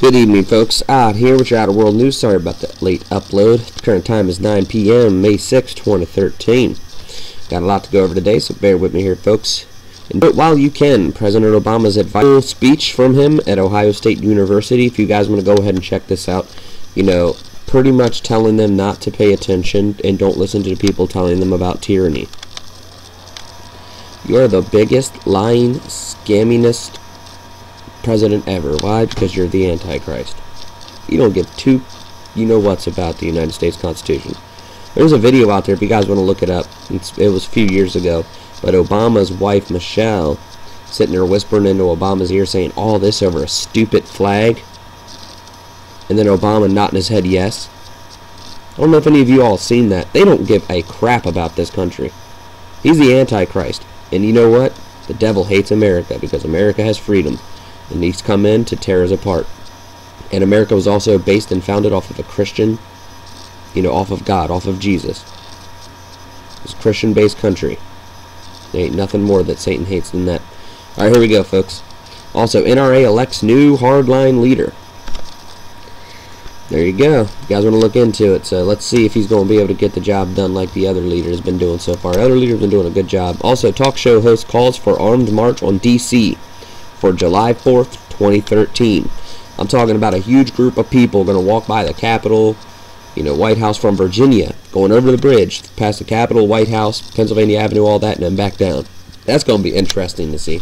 Good evening, folks. Out here with your Outer World News. Sorry about the late upload. The current time is 9 p.m., May 6, 2013. Got a lot to go over today, so bear with me here, folks. It while you can. President Obama's advice speech from him at Ohio State University. If you guys want to go ahead and check this out, you know, pretty much telling them not to pay attention and don't listen to the people telling them about tyranny. You are the biggest, lying, scammingest president ever. Why? Because you're the Antichrist. You don't give two you know what's about the United States Constitution. There's a video out there if you guys want to look it up. It's, it was a few years ago. But Obama's wife, Michelle, sitting there whispering into Obama's ear saying all this over a stupid flag. And then Obama nodding his head yes. I don't know if any of you all seen that. They don't give a crap about this country. He's the Antichrist. And you know what? The devil hates America because America has freedom and he's come in to tear us apart. And America was also based and founded off of a Christian, you know, off of God, off of Jesus. It's a Christian-based country. There ain't nothing more that Satan hates than that. Alright, here we go, folks. Also, NRA elects new hardline leader. There you go. You guys want to look into it. So let's see if he's going to be able to get the job done like the other leader has been doing so far. The other leader's been doing a good job. Also, talk show host calls for armed march on D.C for July 4th, 2013. I'm talking about a huge group of people going to walk by the Capitol, you know, White House from Virginia, going over the bridge, past the Capitol, White House, Pennsylvania Avenue, all that, and then back down. That's going to be interesting to see.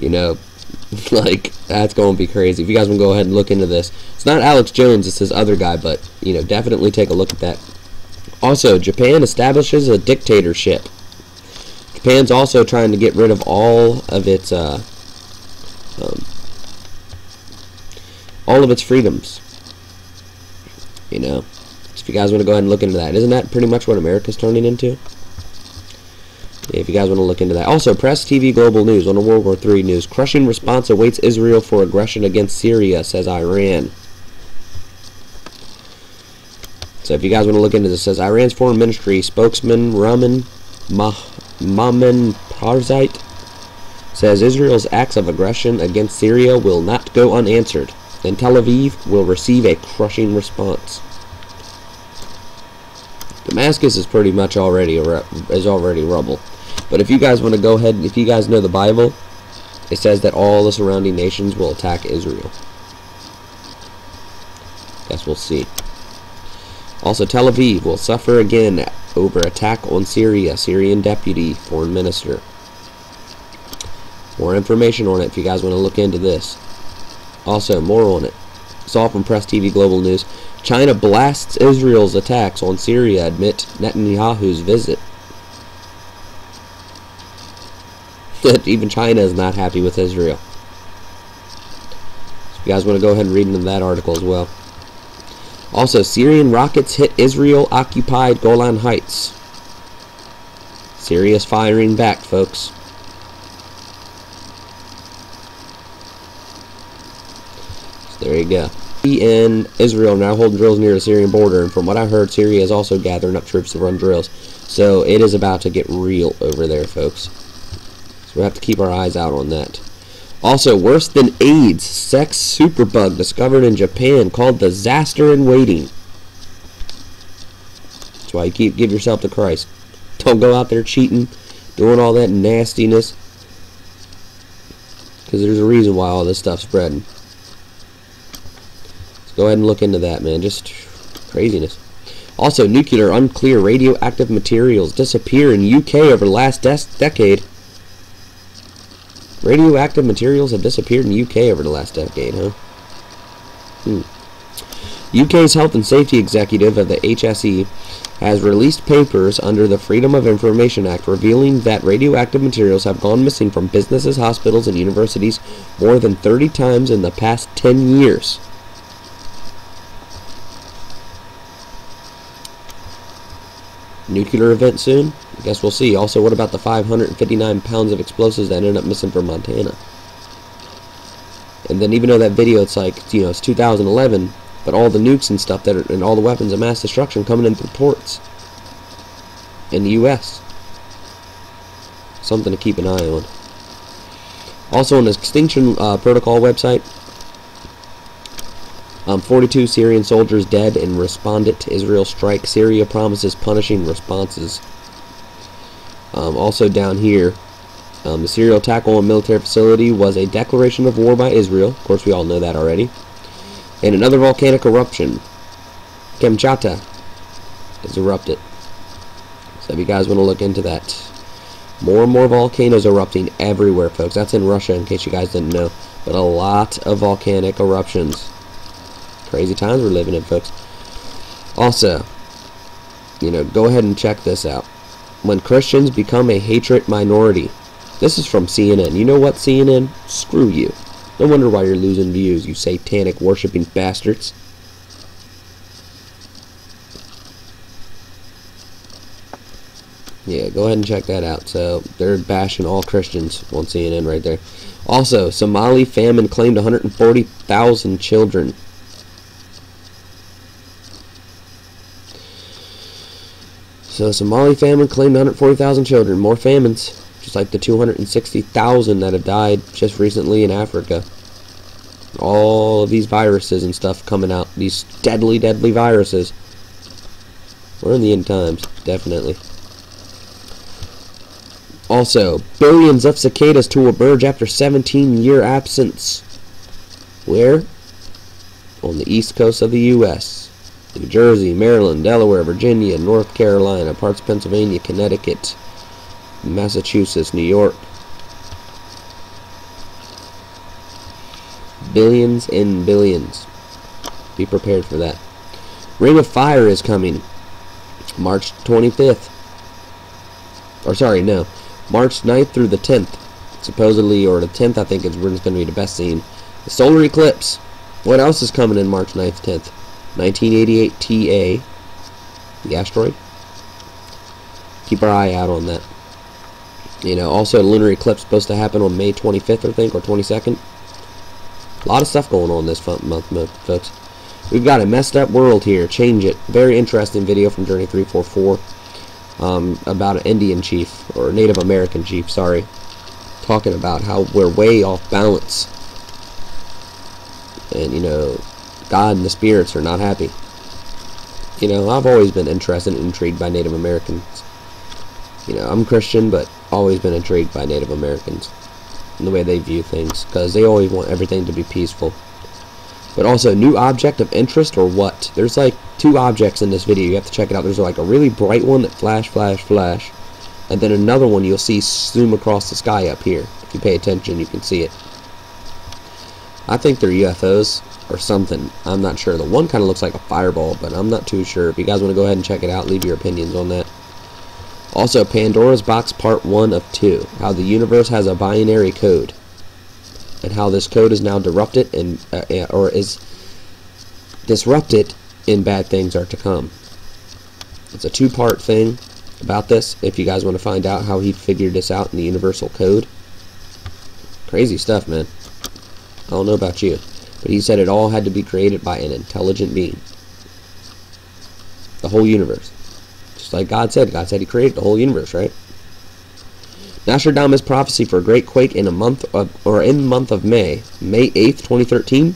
You know, like, that's going to be crazy. If you guys want to go ahead and look into this. It's not Alex Jones, it's this other guy, but, you know, definitely take a look at that. Also, Japan establishes a dictatorship. Japan's also trying to get rid of all of its, uh, um, all of its freedoms. You know, if you guys want to go ahead and look into that, isn't that pretty much what America's turning into? If you guys want to look into that. Also, Press TV Global News on the World War III news. Crushing response awaits Israel for aggression against Syria, says Iran. So if you guys want to look into this, says Iran's foreign ministry spokesman Ramin Mah Parzite says Israel's acts of aggression against Syria will not go unanswered, and Tel Aviv will receive a crushing response. Damascus is pretty much already is already rubble. But if you guys want to go ahead, if you guys know the Bible, it says that all the surrounding nations will attack Israel. Guess we'll see. Also, Tel Aviv will suffer again over attack on Syria, Syrian deputy foreign minister. More information on it if you guys want to look into this. Also, more on it. It's all from Press TV Global News. China blasts Israel's attacks on Syria amid Netanyahu's visit. That even China is not happy with Israel. So if you guys want to go ahead and read into that article as well. Also, Syrian rockets hit Israel-occupied Golan Heights. Syria's firing back, folks. There you go. In Israel now holding drills near the Syrian border, and from what I heard, Syria is also gathering up troops to run drills. So it is about to get real over there, folks. So we have to keep our eyes out on that. Also, worse than AIDS, sex superbug discovered in Japan called disaster in waiting. That's why you keep give yourself to Christ. Don't go out there cheating, doing all that nastiness. Because there's a reason why all this stuff's spreading. Go ahead and look into that, man. Just craziness. Also, nuclear unclear radioactive materials disappear in UK over the last decade. Radioactive materials have disappeared in UK over the last decade, huh? Hmm. UK's Health and Safety Executive of the HSE has released papers under the Freedom of Information Act revealing that radioactive materials have gone missing from businesses, hospitals, and universities more than 30 times in the past 10 years. Nuclear event soon? I guess we'll see. Also, what about the 559 pounds of explosives that ended up missing from Montana? And then even though that video, it's like, you know, it's 2011, but all the nukes and stuff that are, and all the weapons of mass destruction coming in through ports in the U.S. Something to keep an eye on. Also on the Extinction uh, Protocol website, Um, 42 Syrian soldiers dead in respondent to Israel strike. Syria promises punishing responses. Um, also down here, um, the Syrian attack on a military facility was a declaration of war by Israel. Of course, we all know that already. And another volcanic eruption. Kamchatka has erupted. So if you guys want to look into that. More and more volcanoes erupting everywhere, folks. That's in Russia, in case you guys didn't know. But a lot of volcanic eruptions. Crazy times we're living in, folks. Also, you know, go ahead and check this out. When Christians become a hatred minority. This is from CNN. You know what, CNN? Screw you. No wonder why you're losing views, you satanic worshipping bastards. Yeah, go ahead and check that out. So they're bashing all Christians on CNN right there. Also, Somali famine claimed 140,000 children. So Somali famine claimed 140,000 children. More famines, just like the 260,000 that have died just recently in Africa. All of these viruses and stuff coming out. These deadly, deadly viruses. We're in the end times, definitely. Also, billions of cicadas to emerge after 17-year absence. Where? On the east coast of the U.S. New Jersey, Maryland, Delaware, Virginia, North Carolina, parts of Pennsylvania, Connecticut, Massachusetts, New York. Billions and billions. Be prepared for that. Ring of Fire is coming March 25th. Or sorry, no. March 9th through the 10th, supposedly, or the 10th, I think is when it's going to be the best scene. The solar eclipse. What else is coming in March 9th, 10th? 1988 TA, the asteroid. Keep our eye out on that. You know, also the lunar eclipse supposed to happen on May 25th, I think, or 22nd. A lot of stuff going on this month, folks. We've got a messed up world here. Change it. Very interesting video from Journey 344 um, about an Indian chief, or Native American chief, sorry, talking about how we're way off balance. And, you know, God and the spirits are not happy. You know, I've always been interested and intrigued by Native Americans. You know, I'm Christian, but always been intrigued by Native Americans and the way they view things, because they always want everything to be peaceful. But also, new object of interest or what? There's like two objects in this video. You have to check it out. There's like a really bright one that flash, flash, flash. And then another one you'll see zoom across the sky up here. If you pay attention, you can see it. I think they're UFOs or something. I'm not sure. The one kind of looks like a fireball, but I'm not too sure. If you guys want to go ahead and check it out, leave your opinions on that. Also, Pandora's Box Part 1 of 2. How the universe has a binary code. And how this code is now disrupted and uh, or is disrupted and bad things are to come. It's a two-part thing about this. If you guys want to find out how he figured this out in the universal code. Crazy stuff, man. I don't know about you. But he said it all had to be created by an intelligent being. The whole universe. Just like God said. God said he created the whole universe, right? Nostradamus' prophecy for a great quake in a month of, or in the month of May, May 8th, 2013.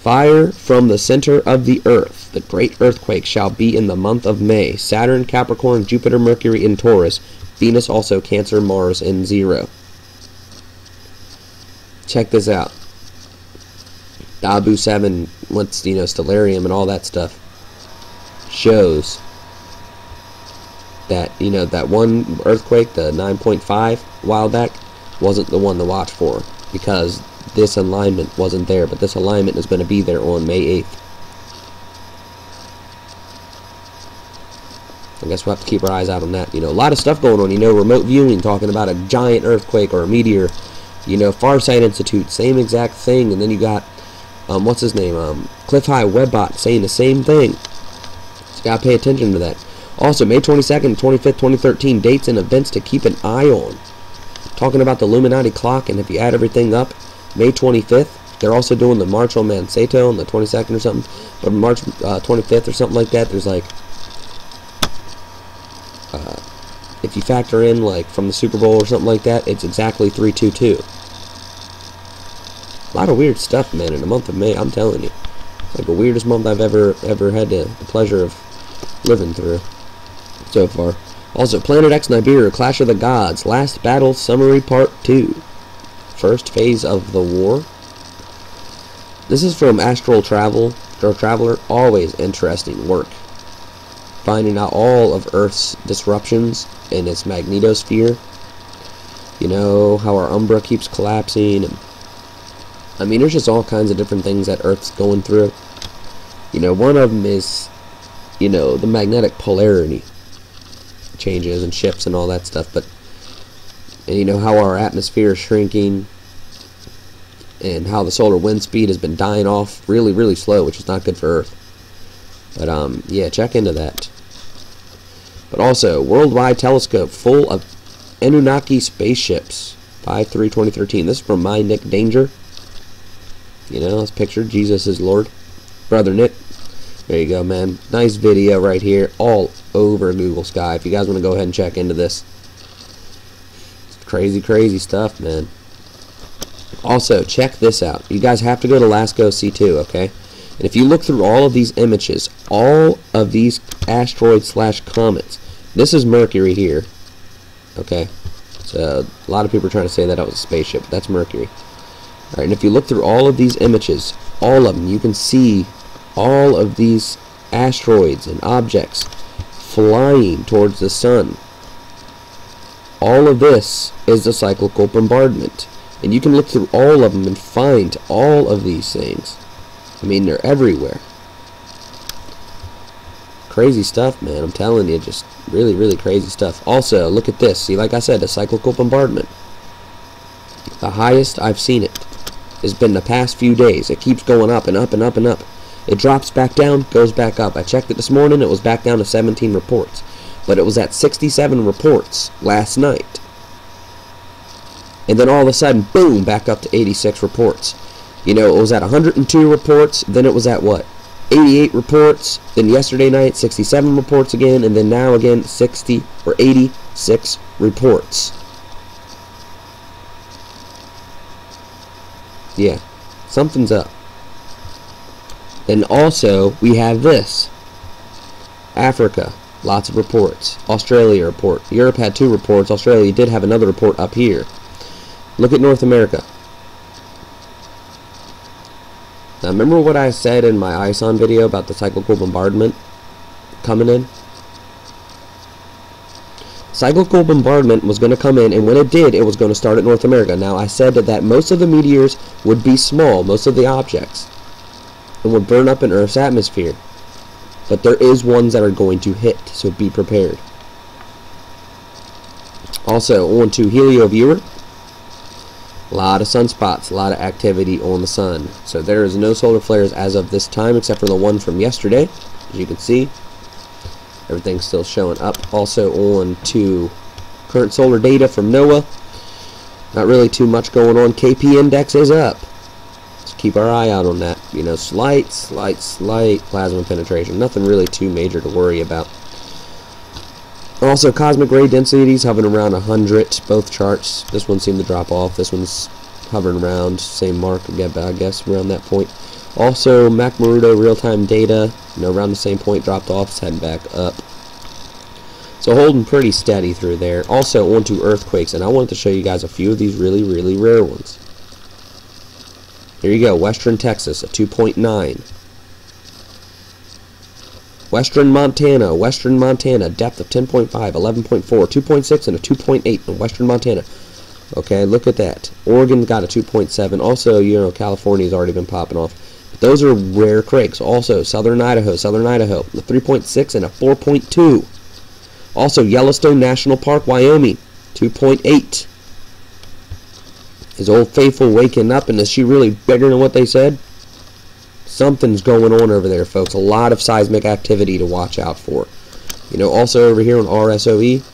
Fire from the center of the earth. The great earthquake shall be in the month of May. Saturn, Capricorn, Jupiter, Mercury in Taurus. Venus also Cancer, Mars in Zero. Check this out. Abu 7, what's, you know, Stellarium and all that stuff, shows that, you know, that one earthquake, the 9.5 while back, wasn't the one to watch for because this alignment wasn't there, but this alignment is going to be there on May 8th. I guess we'll have to keep our eyes out on that. You know, a lot of stuff going on. You know, remote viewing, talking about a giant earthquake or a meteor. You know, Farsight Institute, same exact thing. And then you got um, what's his name, um, Cliff High Webbot saying the same thing. So gotta pay attention to that. Also, May 22nd, 25th, 2013, dates and events to keep an eye on. Talking about the Illuminati clock, and if you add everything up, May 25th, they're also doing the March on Monsanto on the 22nd or something, but March uh, 25th or something like that, there's like, uh, if you factor in, like, from the Super Bowl or something like that, it's exactly 322. A lot of weird stuff, man, in the month of May. I'm telling you, it's like the weirdest month I've ever ever had the, the pleasure of living through so far. Also, Planet X Nibiru, Clash of the Gods, Last Battle Summary Part 2. First phase of the war. This is from Astral Travel, Astral Traveler. Always interesting work. Finding out all of Earth's disruptions in its magnetosphere. You know, how our Umbra keeps collapsing. And, I mean, there's just all kinds of different things that Earth's going through. You know, one of them is, you know, the magnetic polarity changes and shifts and all that stuff. But and you know how our atmosphere is shrinking and how the solar wind speed has been dying off really, really slow, which is not good for Earth. But um, yeah, check into that. But also, worldwide telescope full of Anunnaki spaceships. 5-3-2013. This is from my Nick Danger. You know, this picture, Jesus is Lord. Brother Nick. There you go, man. Nice video right here. All over Google Sky. If you guys want to go ahead and check into this. It's crazy, crazy stuff, man. Also, check this out. You guys have to go to LASCO C2, okay? And if you look through all of these images, all of these asteroids slash comets, this is Mercury here, okay? So, a lot of people are trying to say that it was a spaceship. That's Mercury. Alright, and if you look through all of these images, all of them, you can see all of these asteroids and objects flying towards the sun. All of this is the cyclical bombardment. And you can look through all of them and find all of these things. I mean, they're everywhere. Crazy stuff, man. I'm telling you, just really, really crazy stuff. Also, look at this. See, like I said, a cyclical bombardment. The highest I've seen it has been the past few days. It keeps going up and up and up and up. It drops back down, goes back up. I checked it this morning, it was back down to 17 reports. But it was at 67 reports last night. And then all of a sudden, boom, back up to 86 reports. You know, it was at 102 reports, then it was at what? 88 reports, then yesterday night, 67 reports again, and then now again, 60 or 86 reports. Yeah, something's up. Then also, we have this. Africa, lots of reports. Australia report. Europe had two reports. Australia did have another report up here. Look at North America. Now remember what I said in my ISON video about the cyclical bombardment coming in? Cyclical bombardment was going to come in, and when it did, it was going to start at North America. Now, I said that, that most of the meteors would be small, most of the objects and would burn up in Earth's atmosphere. But there is ones that are going to hit, so be prepared. Also, on to Helioviewer. A lot of sunspots, a lot of activity on the sun. So there is no solar flares as of this time, except for the one from yesterday. As you can see, everything's still showing up. Also on to current solar data from NOAA. Not really too much going on. KP index is up Let's keep our eye out on that. You know, slight, slight, slight plasma penetration. Nothing really too major to worry about. Also, cosmic ray densities hovering around 100, both charts. This one seemed to drop off. This one's hovering around, same mark, I guess, around that point. Also, Mac McMurdo real-time data, you know, around the same point, dropped off, it's heading back up. So holding pretty steady through there. Also, onto earthquakes, and I wanted to show you guys a few of these really, really rare ones. There you go, Western Texas, a 2.9. Western Montana, Western Montana, depth of 10.5, 11.4, 2.6, and a 2.8 in Western Montana. Okay, look at that. Oregon got a 2.7. Also, you know, California's already been popping off. But those are rare crakes. Also, Southern Idaho, Southern Idaho, a 3.6 and a 4.2. Also, Yellowstone National Park, Wyoming, 2.8. Is Old Faithful waking up and is she really bigger than what they said? Something's going on over there, folks. A lot of seismic activity to watch out for. You know, also over here on RSOE,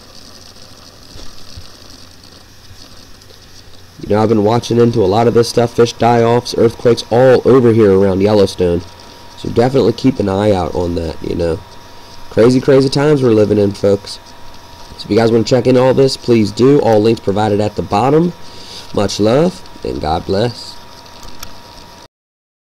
you know, I've been watching into a lot of this stuff, fish die-offs, earthquakes, all over here around Yellowstone. So definitely keep an eye out on that, you know. Crazy, crazy times we're living in, folks. So if you guys want to check in all this, please do. All links provided at the bottom. Much love, and God bless.